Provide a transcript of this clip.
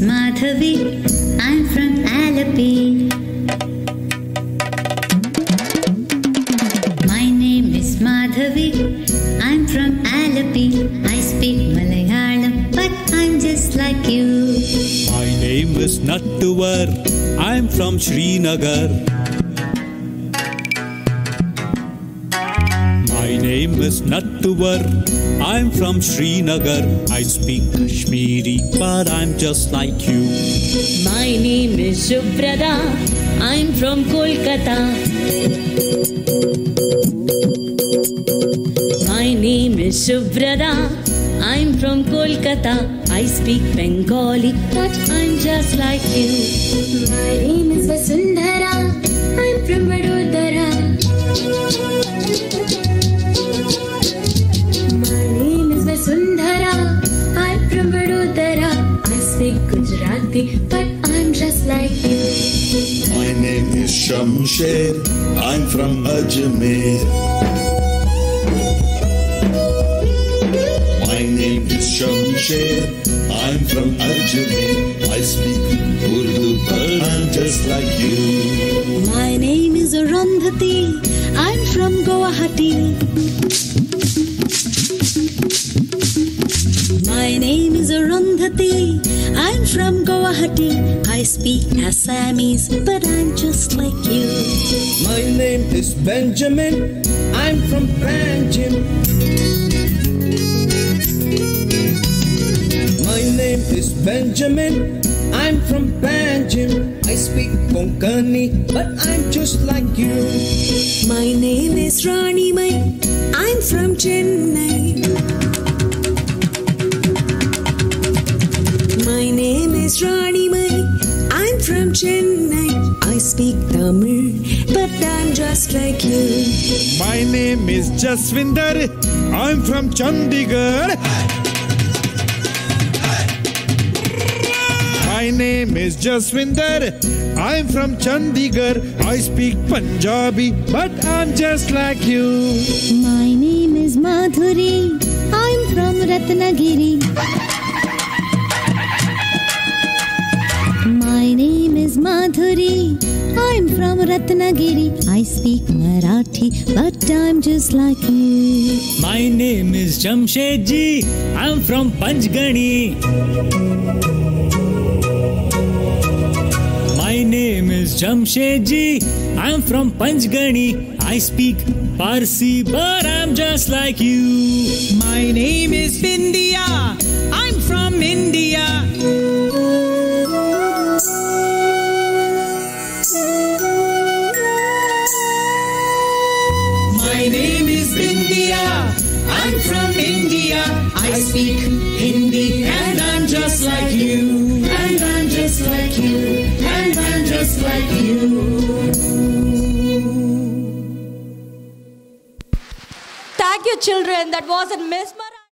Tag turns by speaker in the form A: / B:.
A: Madhavi. I'm from Alleppey. My name is Madhavi. I'm from Alleppey. I speak Malayalam, but I'm just like you.
B: My name is Nattuvar. I'm from Srinagar. Name is Nattuvar. I'm from Srinagar. I speak Kashmiri, but I'm just like you.
C: My name is Subrada. I'm from Kolkata. My name is Subrada. I'm from Kolkata. I speak Bengali, but I'm just like you.
D: My like you.
E: My name is Shamsher. I'm from Ajmer. My name is Shamsher. I'm from Ajmer. I speak Urdu, but I'm just like you.
C: My name is Arundhati. I'm from Guwahati. My name is Arundhati. I'm from Guwahati. I speak Assamese, but I'm just like you.
F: My name is Benjamin. I'm from Panjim. My name is Benjamin. I'm from Panjim. I speak Konkani, but I'm just like you.
C: My name is Rani Mai. I'm from Chennai. Speak Tamil, but I'm just like you.
B: My name is Jaswinder. I'm from Chandigarh. My name is Jaswinder. I'm from Chandigarh. I speak Punjabi, but I'm just like you.
C: My name is Madhuri. I'm from Ratnagiri. From Ratnagiri. I speak Marathi, but I'm just like you.
G: My name is Jamshedji. I'm from Panchgani. My name is Jamshedji. I'm from Panchgani. I speak Parsi, but I'm just like you.
H: My name is Bindia. I'm from India. I'm from India. I speak Hindi and I'm just like you. And I'm just like you. And I'm just like you.
I: Thank you, children. That was a mesmerizing.